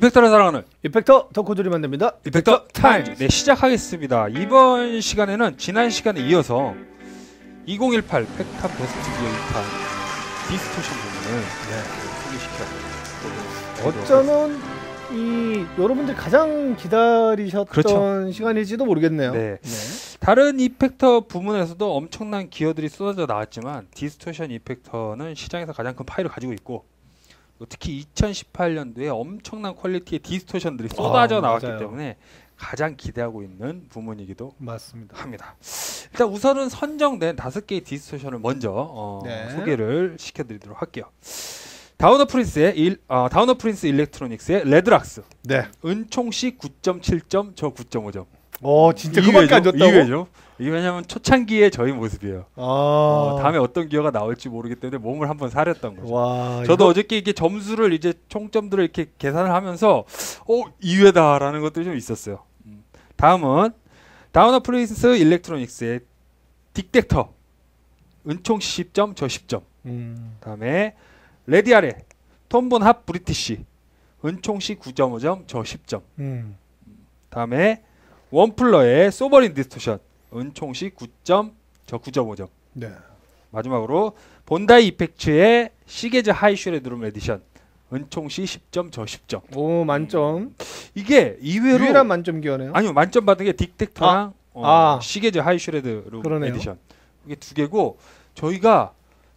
이펙터를 사랑하는 이펙터 덕후들이 만듭니다. 이펙터 타임즈. 네, 시작하겠습니다. 이번 시간에는 지난 시간에 이어서 2018 팩탑 베스트 기어 2탄 distortion 부분을 네, 소개시켜. 어쩌면 이 여러분들 가장 기다리셨던 그렇죠. 시간일지도 모르겠네요. 네. 다른 이펙터 부문에서도 엄청난 기어들이 쏟아져 나왔지만 distortion 이펙터는 시장에서 가장 큰 파이를 가지고 있고 또 특히 2018년도에 엄청난 quality의 distortion들이 쏟아져 아, 나왔기 맞아요. 때문에 가장 기대하고 있는 부문이기도 맞습니다. 합니다. 일단 우선은 선정된 다섯 개의 distortion을 먼저 어, 네. 소개를 시켜드리도록 할게요. Dawner Prince의 일, 어, Dawner Prince Electronics의 Red Rox 네. 은총 씨 9.7점 저 9.5점 어 진짜 그밖에 안 줬다고? 의외죠. 이게 왜냐면 초창기의 저희 모습이에요. 아. 어, 다음에 어떤 기어가 나올지 모르기 때문에 몸을 한번 사렸던 거죠. 와. 저도 이거- 어저께 이게 점수를 이제 총점들을 이렇게 계산을 하면서 어 의외다라는 것도 좀 있었어요. 음. 다음은 Dawner Prince Electronics의 Diktator 은총 10점 저 10점. 음. 다음에 Radial의 Tonebone Hot British 은총 씨 9.5점 저 10점. 음. 다음에 Wampler의 Sovereign Distortion 은총씨 9점 저 9.5점. 네. 마지막으로 Bondi Effects의 Sick As High Headroom Edition 은총씨 10점 저 10점. 오 만점. 이게 의외로 유일한 만점 기어네요. 아니요 만점 받은 게 Diktator랑 어, 아. Sick As High Headroom 그러네요. 에디션 이게 두 개고 저희가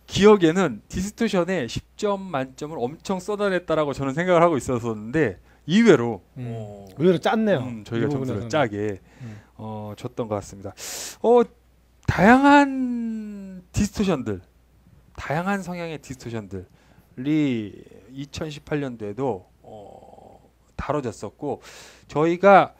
기억에는 distortion에 10점 만점을 엄청 쏟아냈다라고 저는 생각을 하고 있었었는데 의외로 음. 어, 의외로 짰네요. 음, 저희가 이 점수를. 짜게 음. 어, 줬던 것 같습니다. 어, 다양한 distortion들, 다양한 성향의 디스토션들이 2018년도에도 어, 다뤄졌었고 저희가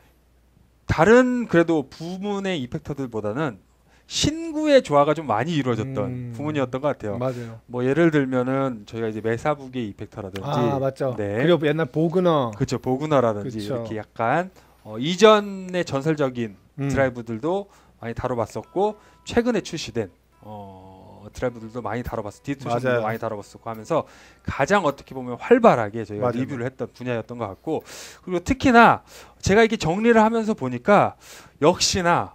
다른 그래도 부문의 이펙터들보다는 신구의 조화가 좀 많이 이루어졌던 음. 부문이었던 것 같아요. 맞아요. 뭐 예를 들면은 저희가 이제 메사북의 이펙터라든지 아 맞죠. 네. 그리고 옛날 보그너. 그렇죠 보그너라든지 그쵸. 이렇게 약간 어, 이전의 전설적인 음. 드라이브들도 많이 다뤄봤었고 최근에 출시된 어, 드라이브들도 많이 다뤄봤어 맞아요. 많이 다뤄봤었고 하면서 가장 어떻게 보면 활발하게 저희가 맞아요. 리뷰를 했던 분야였던 것 같고 그리고 특히나 제가 이렇게 정리를 하면서 보니까 역시나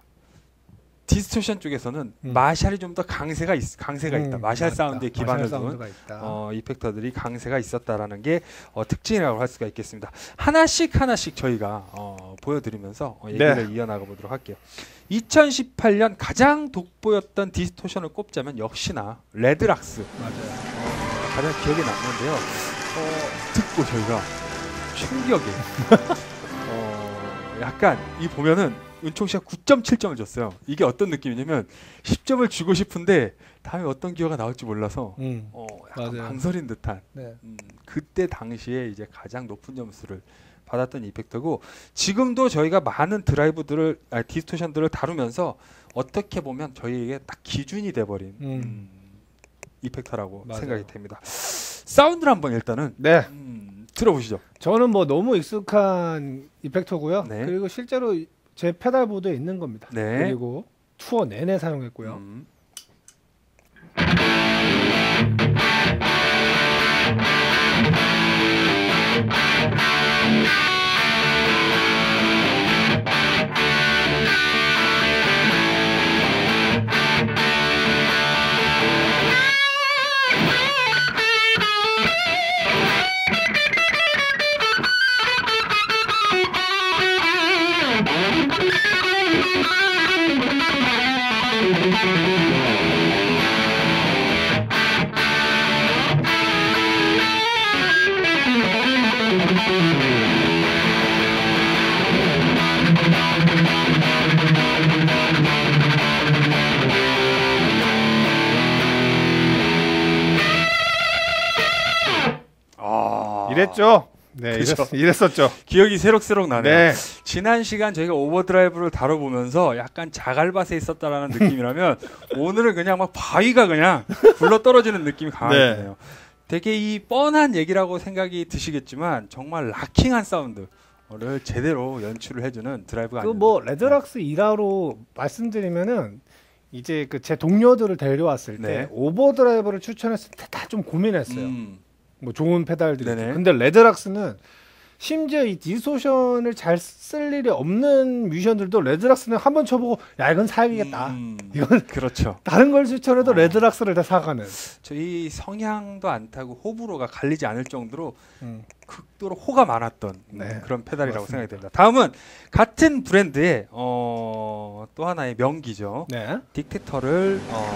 distortion 쪽에서는 음. Marshall이 좀 더 강세가 있, 강세가 있다 음, 마샬 맞다. 사운드에 기반을 마샬 둔 있다. 어, effector들이 강세가 있었다라는 게 어, 특징이라고 할 수가 있겠습니다. 하나씩 하나씩 저희가 어, 보여드리면서 어, 얘기를 네. 이어나가 보도록 할게요. 2018년 가장 돋보였던 distortion을 꼽자면 역시나 Red Rox. 어, 가장 기억에 남는데요. 어, 듣고 저희가 충격에 어, 약간 이 보면은 은총 씨가 9.7점을 줬어요. 이게 어떤 느낌이냐면 10점을 주고 싶은데 다음에 어떤 기어가 나올지 몰라서 음. 어, 약간 맞아요. 망설인 듯한 네. 음, 그때 당시에 이제 가장 높은 점수를 받았던 이펙터고 지금도 저희가 많은 드라이브들을 아, 디스토션들을 다루면서 어떻게 보면 저희에게 딱 기준이 돼버린 음. 음, 이펙터라고 맞아요. 생각이 됩니다. 사운드를 한번 일단은 네. 음, 들어보시죠. 저는 뭐 너무 익숙한 이펙터고요. 네. 그리고 실제로 제 페달보드에 있는 겁니다. 네. 그리고 투어 내내 사용했고요. 음, 이랬죠? 네, 그죠. 이랬, 었죠 기억이 새록새록 나네요. 네. 지난 시간 저희가 overdrive를 다뤄보면서 약간 자갈밭에 있었다라는 느낌이라면 오늘은 그냥 막 바위가 그냥 굴러 떨어지는 느낌이 강하게 네. 되게 이 뻔한 얘기라고 생각이 드시겠지만 정말 rocking한 사운드 를 제대로 연출을 해주는 드라이브가. 그뭐 Red Rox 일화로 말씀드리면은 이제 그 제 동료들을 데려왔을 때 네. overdrive를 추천했을 때 다 좀 고민했어요. 음, 뭐 좋은 페달들이. 네네. 근데 Red Rox는 심지어 이 디소션을 잘 쓸 일이 없는 뮤지션들도 Red Rox는 한 번 쳐보고 야 이건 사야겠다. 음, 이건 그렇죠. 다른 걸 추천해도 어. Red Rox를 다 사가는. 저희 성향도 안 타고 호불호가 갈리지 않을 정도로 음. 극도로 호가 많았던 네, 그런 페달이라고 맞습니다. 생각이 됩니다. 다음은 같은 브랜드의 어, 또 하나의 명기죠. 네. Diktator를 어,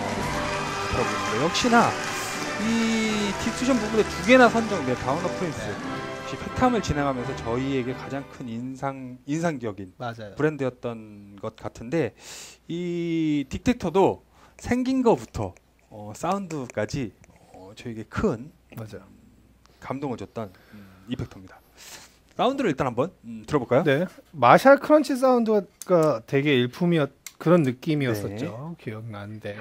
들어보는데 역시나 이 디스션 부분에 두 개나 선정된 Dawner Prince 역시 페탐을 진행하면서 저희에게 가장 큰 인상 인상적인 맞아요. 브랜드였던 것 같은데 이 Diktator도 생긴 거부터 어, 사운드까지 어, 저에게 큰 맞아요. 감동을 줬던 음, effector입니다. 사운드를 일단 한번 음, 들어볼까요? 네. Marshall crunch 사운드가 되게 일품이었 그런 느낌이었었죠. 기억나는데.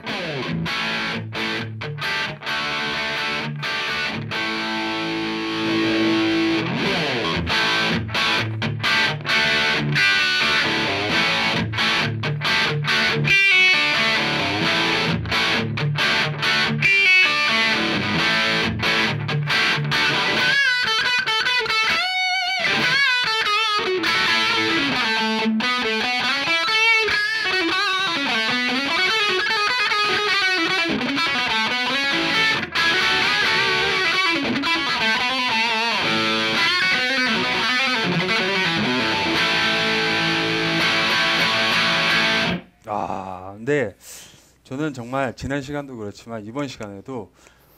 아, 근데 저는 정말 지난 시간도 그렇지만 이번 시간에도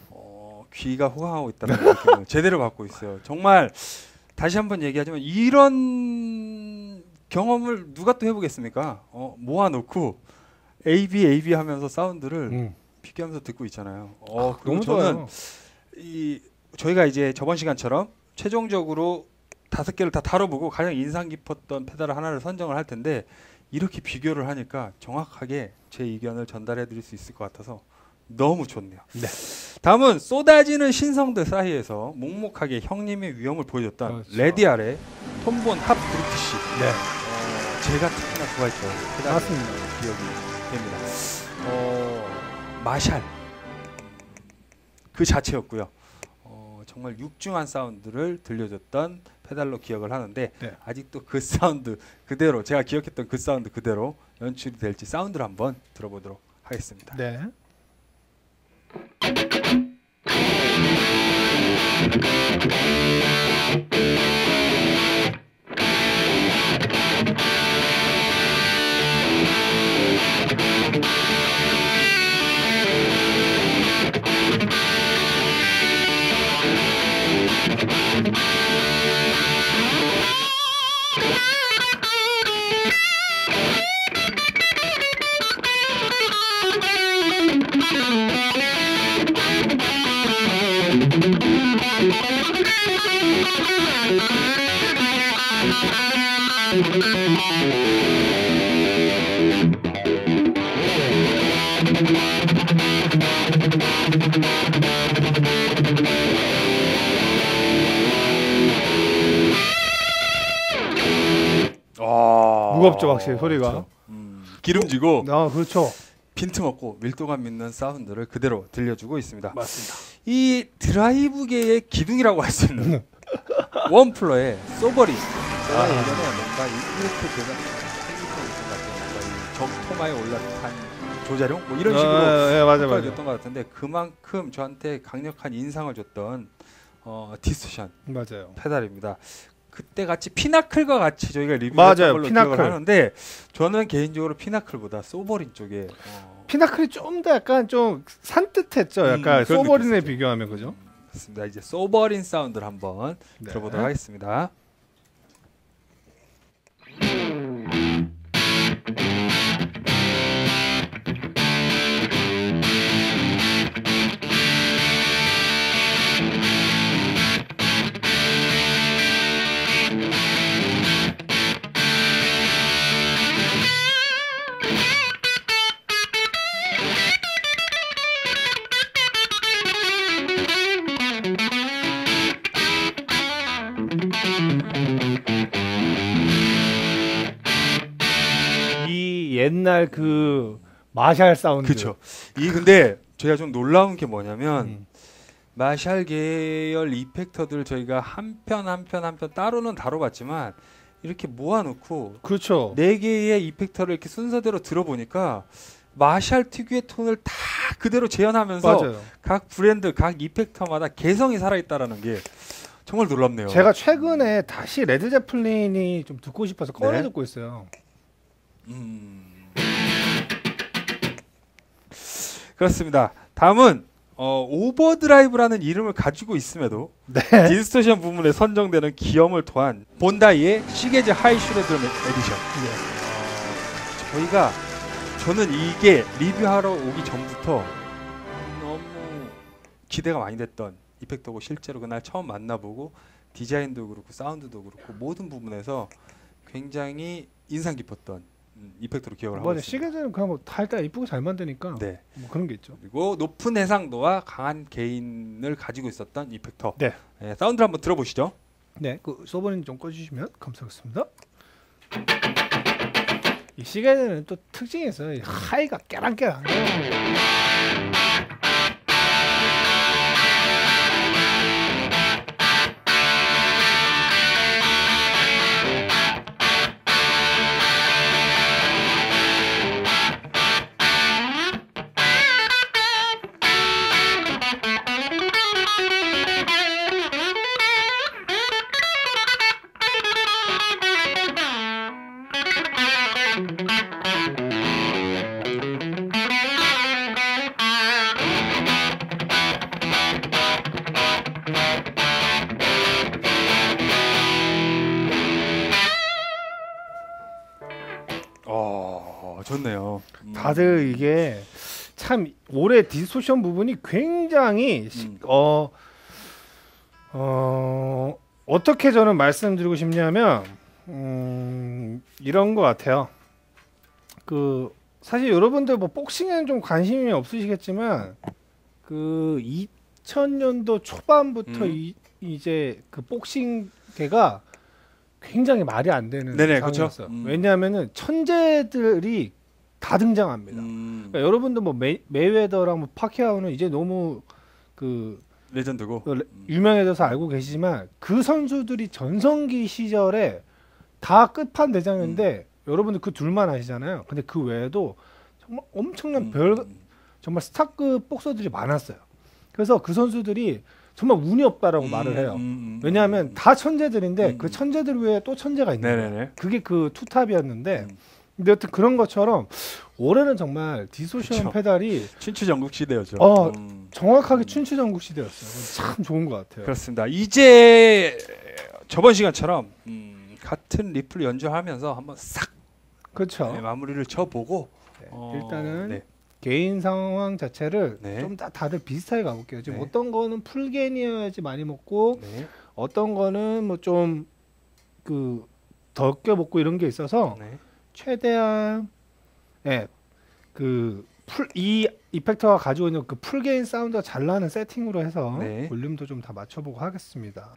어, 귀가 호강하고 있다는 느낌을 제대로 받고 있어요. 정말 다시 한번 얘기하지만 이런 경험을 누가 또 해보겠습니까? 어, 모아놓고 A B A B 하면서 사운드를 음. 비교하면서 듣고 있잖아요. 어, 아, 너무 저는 좋아요. 이 저희가 이제 저번 시간처럼 최종적으로 다섯 개를 다 다뤄보고 가장 인상 깊었던 페달을 하나를 선정을 할 텐데 이렇게 비교를 하니까 정확하게 제 의견을 전달해 드릴 수 있을 것 같아서 너무 좋네요. 네. 다음은 쏟아지는 신성들 사이에서 묵묵하게 형님의 위엄을 보여줬던 그렇죠. Radial의 Tonebone Hot British 네. 어, 제가 특히나 좋아했죠. 맞습니다. 기억이 됩니다. 어, 마샬 그 자체였고요. 어, 정말 육중한 사운드를 들려줬던 페달로 기억을 하는데 네. 아직도 그 사운드 그대로 제가 기억했던 그 사운드 그대로 연출이 될지 사운드를 한번 들어보도록 하겠습니다. 네. 무겁죠, 확실히 소리가. 그렇죠. 음, 기름지고 아, 그렇죠. 빈틈없고 밀도감 있는 사운드를 그대로 들려주고 있습니다. 맞습니다. 이 드라이브계의 기둥이라고 할 수 있는 Wampler의 Sovereign. 제가 아. 예전에 뭔가 이렇게 제가 적토마에 올라탄 조자룡 뭐 이런 식으로 아, 예, 맞아, 맞아. 평가를 줬던 것 같은데 그만큼 저한테 강력한 인상을 줬던 어, distortion 맞아요. 페달입니다. 그때 같이 피나클과 같이 저희가 리뷰했던 걸로 피나클. 기억을 하는데 저는 개인적으로 피나클보다 소버린 쪽에 어, 피나클이 좀 더 약간 좀 산뜻했죠. 음, 약간 그런 소버린에. 비교하면 그죠? 음, 맞습니다. 이제 소버린 사운드를 한번 네. 들어보도록 하겠습니다. 옛날 그 마샬 사운드. 그렇죠. 이 근데 제가 좀 놀라운 게 뭐냐면 음. 마샬 계열 effector들 저희가 한 편 한 편 한 편 따로는 다뤄봤지만 이렇게 모아놓고 그렇죠. 네 개의 effector를 이렇게 순서대로 들어보니까 마샬 특유의 톤을 다 그대로 재현하면서 맞아요. 각 브랜드 각 effector마다 개성이 살아있다라는 게 정말 놀랍네요. 제가 최근에 다시 Led Zeppelin이 좀 듣고 싶어서 꺼내 네. 듣고 있어요. 음. 그렇습니다. 다음은 어, overdrive라는 이름을 가지고 있음에도 네. distortion 부문에 선정되는 기염을 토한 Bondi의 Sick As High Headroom Edition. 어, 저희가 저는 이게 리뷰하러 오기 전부터 너무 기대가 많이 됐던 effector고 실제로 그날 처음 만나보고 디자인도 그렇고 사운드도 그렇고 모든 부분에서 굉장히 인상 깊었던 음, 이펙터로 기억을 하고 맞아. 있습니다. 시계는 그냥 뭐다 일단 이쁘고 잘 만드니까 네. 뭐 그런 게 있죠. 그리고 높은 해상도와 강한 개인을 가지고 있었던 이펙터. 네. 예, 사운드를 한번 들어보시죠. 네, 그 소버님 좀 꺼주시면 감사하겠습니다. 이 시계는 또 특징이 있어요. 이 하이가 깨랑깨랑. 다들 이게 참 올해 디스토션 부분이 굉장히 시- 음. 어, 어 어떻게 저는 말씀드리고 싶냐면 음, 이런 것 같아요. 그 사실 여러분들 뭐 복싱에는 좀 관심이 없으시겠지만 그 2000년도 초반부터 음. 이, 이제 그 복싱계가 굉장히 말이 안 되는 네네, 상황이었어요. 그쵸. 음. 왜냐하면은 천재들이 다 등장합니다. 음, 그러니까 여러분들 뭐 메, 메이웨더랑 뭐 파키아오는 이제 너무 그 레전드고. 그 레- 음. 유명해져서 알고 계시지만 그 선수들이 전성기 시절에 다 끝판 대장인데 음. 여러분들 그 둘만 아시잖아요. 근데 그 외에도 정말 엄청난 음, 별 음. 정말 스타급 복서들이 많았어요. 그래서 그 선수들이 정말 운이 없다라고 음, 말을 해요. 음, 음, 왜냐하면 음. 다 천재들인데 음, 그 음. 천재들 외에 또 천재가 있는 거예요. 그게 그 투탑이었는데 음. 근데 여튼 그런 것처럼 올해는 정말 distortion 그쵸. 페달이 춘추 전국 시대였죠. 어, 음. 정확하게 춘추 전국 시대였어요. 참 좋은 것 같아요. 그렇습니다. 이제 저번 시간처럼 음, 같은 riff을 연주하면서 한번 싹 그렇죠. 네, 마무리를 쳐보고 네, 어, 일단은 네. gain 상황 자체를 네. 좀다 다들 비슷하게 가볼게요. 지금 네. 어떤 거는 full gain이어야지 많이 먹고 네. 어떤 거는 뭐 좀그 적게 먹고 이런 게 있어서 네. 최대한 예, 그 풀 이 이펙터가 가지고 있는 그 full gain 사운드가 잘 나는 세팅으로 해서 네. 볼륨도 좀 다 맞춰보고 하겠습니다.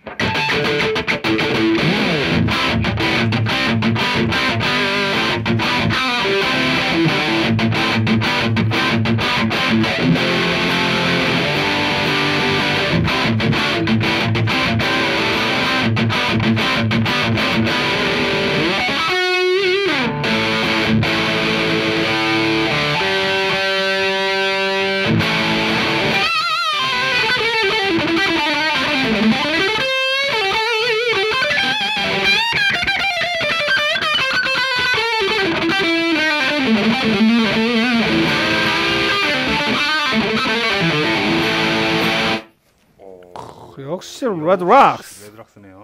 역시 레드 락스. 레드 락스네요.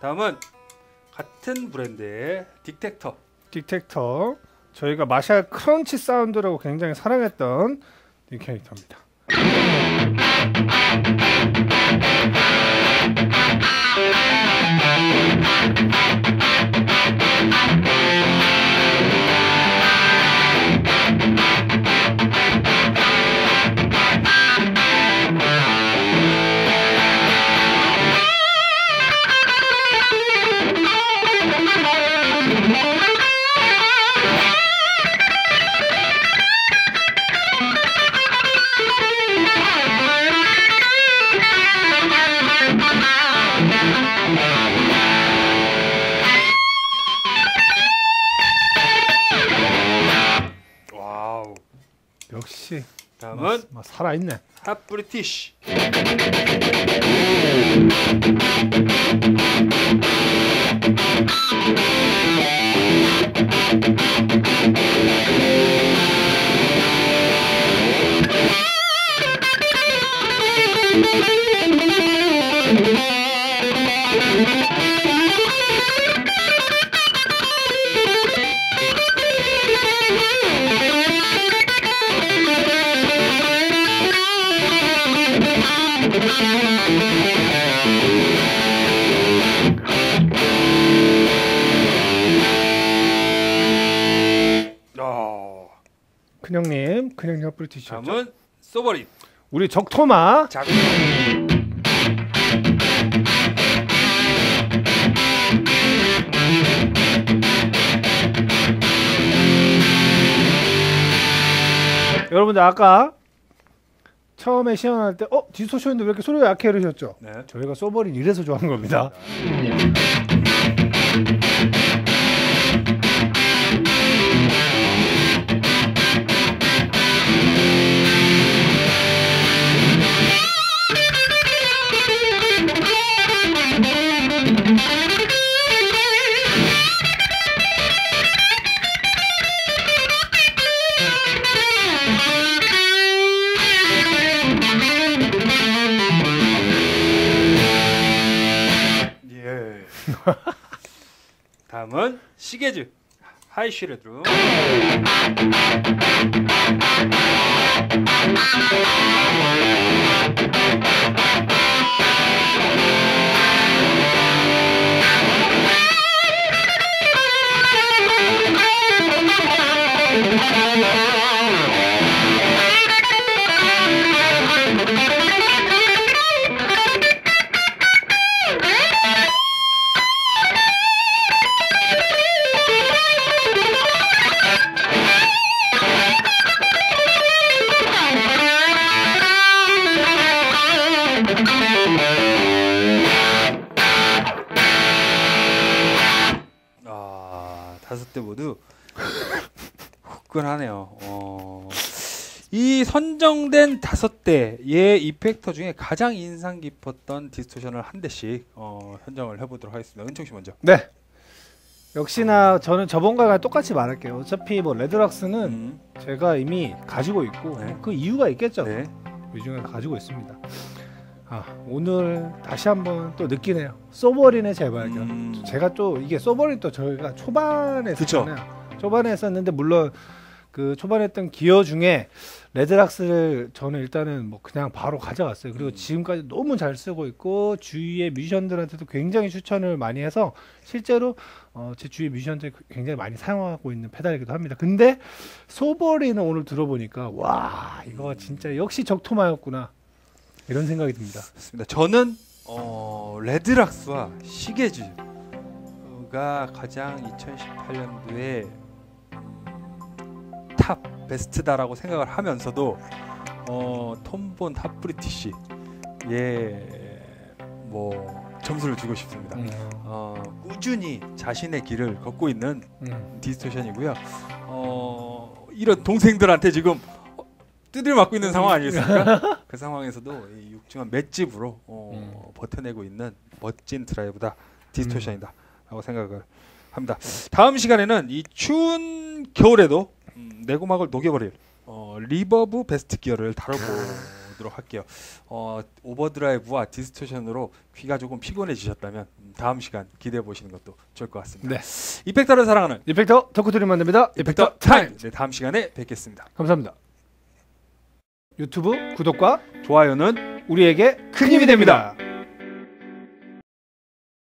다음은 같은 브랜드의 딕텍터. 딕텍터 저희가 마샬 crunch 사운드라고 굉장히 사랑했던 이 캐릭터입니다. 살아있네. 핫 브리티쉬. 큰형님, 큰형님 핫브리티시였죠. 다음은 소버린. 우리 적토마 작은 여러분들 아까 처음에 시연할 때 어? 디스토션인데 왜 이렇게 소리가 약해 이러셨죠? 네. 저희가 소버린 이래서 좋아하는 겁니다. 시계즈 하이쉬레드룸. 후끈하네요. 어, 이 선정된 다섯 대의 이펙터 중에 가장 인상 깊었던 디스토션을 한 대씩 어, 선정을 해보도록 하겠습니다. 은총 씨 먼저. 네. 역시나 저는 저번과 똑같이 말할게요. 어차피 뭐 레드락스는 음, 제가 이미 가지고 있고 네. 그 이유가 있겠죠. 네. 이 중에 가지고 있습니다. 아 오늘 다시 한번 또 느끼네요. 소버린의 재발견. 음, 제가 또 이게 소버린 또 저희가 초반에. 했잖아요. 초반에 했었는데 물론 그 초반에 했던 기어 중에 레드락스를 저는 일단은 뭐 그냥 바로 가져갔어요. 그리고 음. 지금까지 너무 잘 쓰고 있고 주위의 뮤지션들한테도 굉장히 추천을 많이 해서 실제로 어, 제 주위 뮤지션들이 굉장히 많이 사용하고 있는 페달이기도 합니다. 근데 소버리는 오늘 들어보니까 와 이거 진짜 역시 적토마였구나 이런 생각이 듭니다. 좋습니다. 저는 어, 레드락스와 시게즈가 가장 2018년도에 top best다라고 생각을 하면서도 어, 톤본 핫 브리티시 예 뭐 점수를 주고 싶습니다. 어, 꾸준히 자신의 길을 걷고 있는 음. distortion이고요. 어, 이런 동생들한테 지금 어, 두드려 맞고 있는 상황 아니겠습니까? 그 상황에서도 이 육중한 맷집으로 어, 버텨내고 있는 멋진 드라이브다 distortion이다라고 생각을 합니다. 다음 시간에는 이 추운 겨울에도 음, 내 고막을 녹여버릴 어, reverb best gear를 다뤄보도록 할게요. 어, overdrive와 distortion으로 귀가 조금 피곤해지셨다면 음, 다음 시간 기대해 보시는 것도 좋을 것 같습니다. 네. 이펙터를 사랑하는 이펙터 덕후들이 만듭니다. 이펙터 타임. 네, 다음 시간에 뵙겠습니다. 감사합니다. 유튜브 구독과 좋아요는 우리에게 큰 힘이 됩니다.